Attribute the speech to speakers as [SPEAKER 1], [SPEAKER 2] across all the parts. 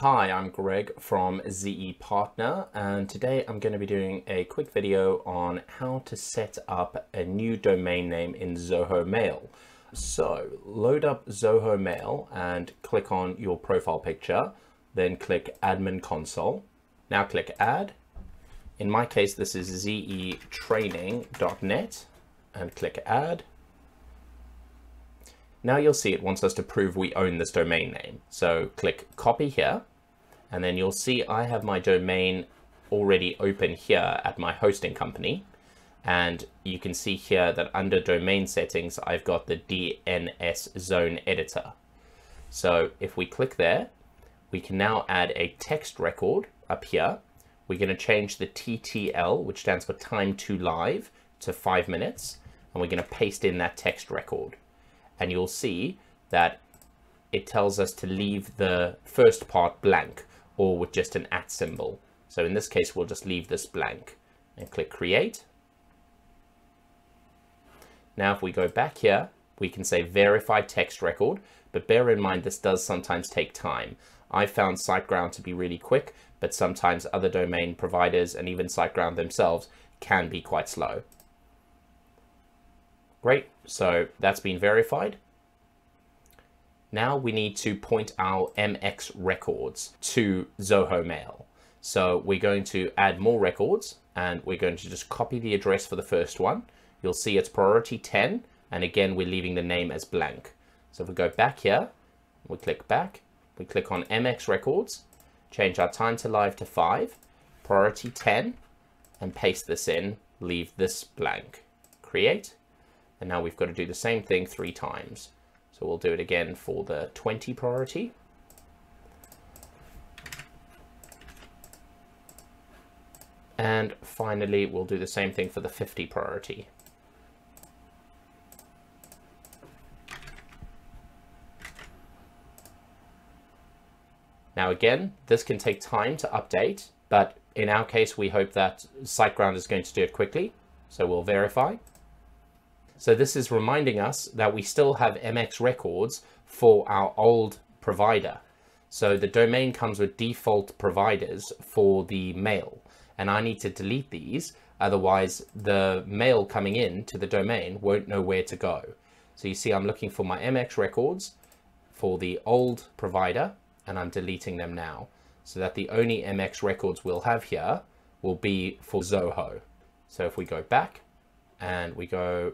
[SPEAKER 1] Hi, I'm Greg from ZE Partner and today I'm going to be doing a quick video on how to set up a new domain name in Zoho Mail. So load up Zoho Mail and click on your profile picture, then click Admin Console. Now click Add. In my case, this is zetraining.net and click Add. Now you'll see it wants us to prove we own this domain name. So click copy here, and then you'll see I have my domain already open here at my hosting company. And you can see here that under domain settings, I've got the DNS zone editor. So if we click there, we can now add a text record up here. We're going to change the TTL, which stands for time to live, to five minutes. And we're going to paste in that text record and you'll see that it tells us to leave the first part blank or with just an at symbol. So in this case, we'll just leave this blank and click create. Now, if we go back here, we can say verify text record, but bear in mind, this does sometimes take time. I found SiteGround to be really quick, but sometimes other domain providers and even SiteGround themselves can be quite slow. Great, so that's been verified. Now we need to point our MX records to Zoho Mail. So we're going to add more records and we're going to just copy the address for the first one. You'll see it's priority 10. And again, we're leaving the name as blank. So if we go back here, we click back, we click on MX records, change our time to live to five, priority 10, and paste this in, leave this blank. Create, and now we've got to do the same thing three times. So we'll do it again for the 20 priority. And finally, we'll do the same thing for the 50 priority. Now again, this can take time to update, but in our case, we hope that SiteGround is going to do it quickly. So we'll verify. So this is reminding us that we still have MX records for our old provider. So the domain comes with default providers for the mail and I need to delete these. Otherwise the mail coming in to the domain won't know where to go. So you see, I'm looking for my MX records for the old provider and I'm deleting them now so that the only MX records we'll have here will be for Zoho. So if we go back and we go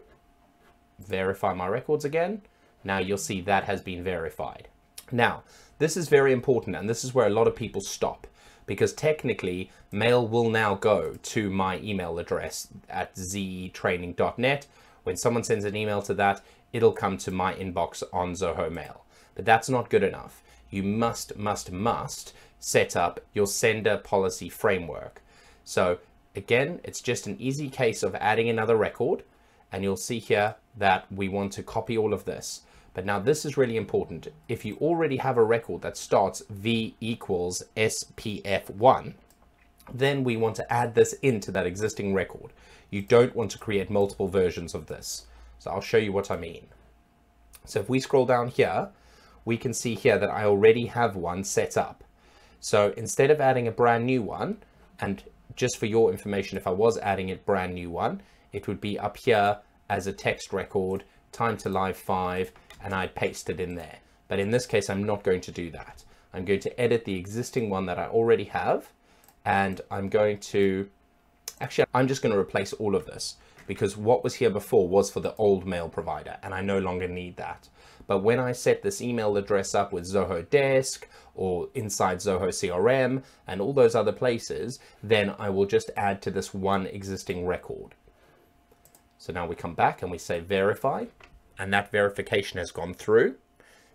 [SPEAKER 1] verify my records again, now you'll see that has been verified. Now, this is very important and this is where a lot of people stop because technically mail will now go to my email address at zetraining.net. When someone sends an email to that, it'll come to my inbox on Zoho Mail. But that's not good enough. You must, must, must set up your sender policy framework. So again, it's just an easy case of adding another record and you'll see here that we want to copy all of this. But now this is really important. If you already have a record that starts V equals SPF1, then we want to add this into that existing record. You don't want to create multiple versions of this. So I'll show you what I mean. So if we scroll down here, we can see here that I already have one set up. So instead of adding a brand new one, and just for your information, if I was adding a brand new one, it would be up here as a text record, time to live five, and I'd paste it in there. But in this case, I'm not going to do that. I'm going to edit the existing one that I already have, and I'm going to, actually, I'm just going to replace all of this because what was here before was for the old mail provider, and I no longer need that. But when I set this email address up with Zoho Desk or inside Zoho CRM and all those other places, then I will just add to this one existing record. So now we come back and we say verify, and that verification has gone through.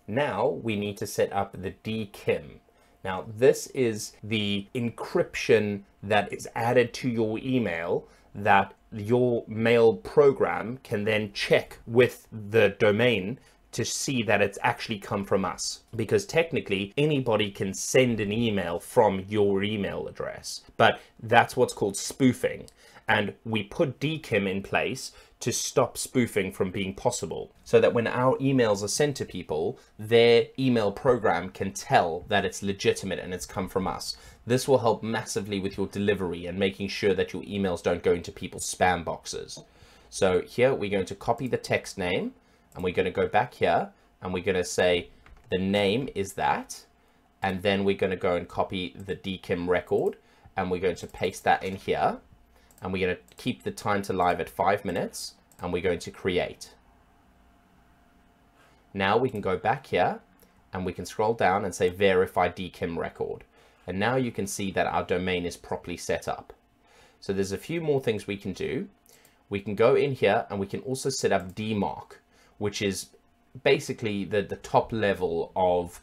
[SPEAKER 1] Now we need to set up the DKIM. Now this is the encryption that is added to your email that your mail program can then check with the domain to see that it's actually come from us. Because technically, anybody can send an email from your email address, but that's what's called spoofing. And we put DKIM in place to stop spoofing from being possible so that when our emails are sent to people, their email program can tell that it's legitimate and it's come from us. This will help massively with your delivery and making sure that your emails don't go into people's spam boxes. So here we're going to copy the text name and we're going to go back here and we're going to say the name is that and then we're going to go and copy the DKIM record and we're going to paste that in here and we're going to keep the time to live at five minutes and we're going to create. Now we can go back here and we can scroll down and say verify DKIM record. And now you can see that our domain is properly set up. So there's a few more things we can do. We can go in here and we can also set up DMARC, which is basically the, the top level of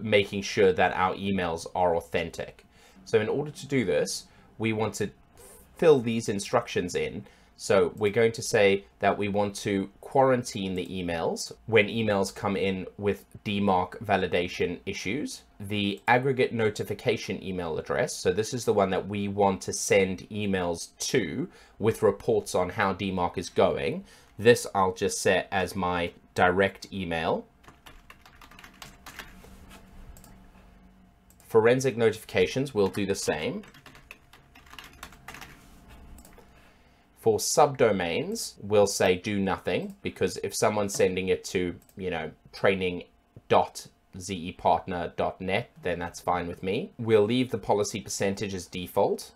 [SPEAKER 1] making sure that our emails are authentic. So in order to do this, we want to fill these instructions in. So we're going to say that we want to quarantine the emails when emails come in with DMARC validation issues. The aggregate notification email address. So this is the one that we want to send emails to with reports on how DMARC is going. This I'll just set as my direct email. Forensic notifications will do the same. For subdomains, we'll say do nothing because if someone's sending it to, you know, training.zepartner.net, then that's fine with me. We'll leave the policy percentage as default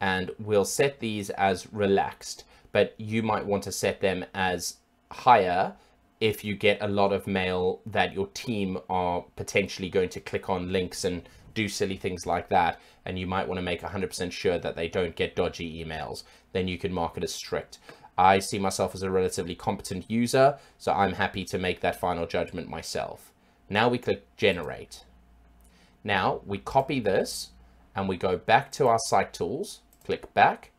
[SPEAKER 1] and we'll set these as relaxed, but you might want to set them as higher if you get a lot of mail that your team are potentially going to click on links and do silly things like that, and you might want to make 100% sure that they don't get dodgy emails, then you can mark it as strict. I see myself as a relatively competent user, so I'm happy to make that final judgment myself. Now we click generate. Now we copy this and we go back to our site tools, click back,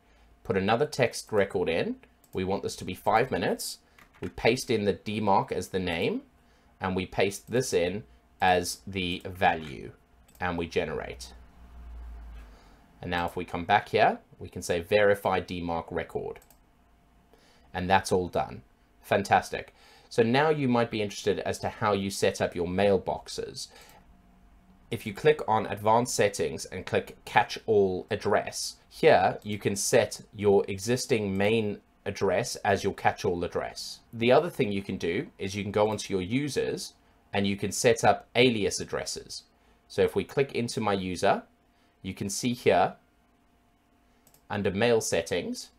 [SPEAKER 1] put another text record in. We want this to be five minutes. We paste in the DMARC as the name and we paste this in as the value and we generate. And now if we come back here, we can say verify DMARC record. And that's all done. Fantastic. So now you might be interested as to how you set up your mailboxes. If you click on advanced settings and click catch all address, here you can set your existing main address as your catch all address. The other thing you can do is you can go onto your users and you can set up alias addresses. So if we click into my user, you can see here under mail settings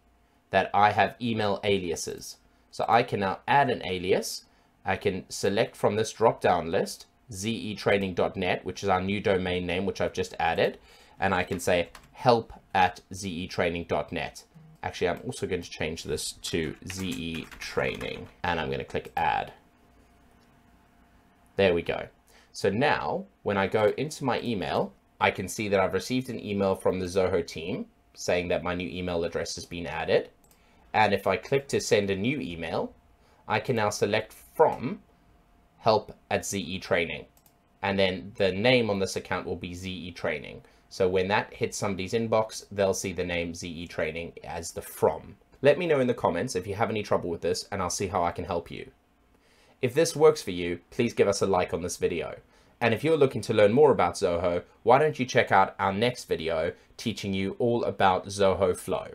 [SPEAKER 1] that I have email aliases. So I can now add an alias. I can select from this drop down list zetraining.net, which is our new domain name, which I've just added. And I can say help at zetraining.net. Actually, I'm also going to change this to ZE training and I'm going to click add. There we go. So now when I go into my email, I can see that I've received an email from the Zoho team saying that my new email address has been added. And if I click to send a new email, I can now select from help at ZE training. And then the name on this account will be ZE training. So when that hits somebody's inbox, they'll see the name ZE training as the from. Let me know in the comments if you have any trouble with this and I'll see how I can help you. If this works for you, please give us a like on this video. And if you're looking to learn more about Zoho, why don't you check out our next video teaching you all about Zoho Flow.